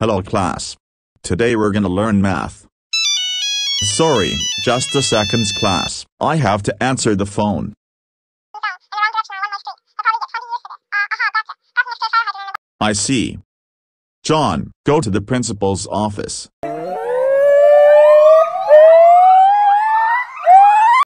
Hello class. Today we're gonna learn math. Sorry, just a seconds class. I have to answer the phone. I see. John, go to the principal's office.